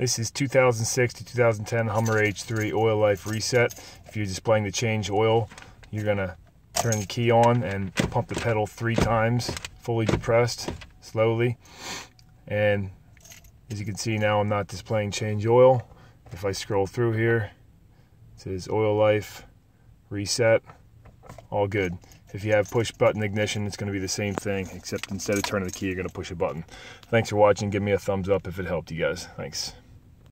This is 2006 to 2010 Hummer H3 oil life reset. If you're displaying the change oil, you're gonna turn the key on and pump the pedal three times, fully depressed, slowly. And as you can see now, I'm not displaying change oil. If I scroll through here, it says oil life, reset, all good. If you have push button ignition, it's going to be the same thing, except instead of turning the key, you're going to push a button. Thanks for watching. Give me a thumbs up if it helped you guys. Thanks.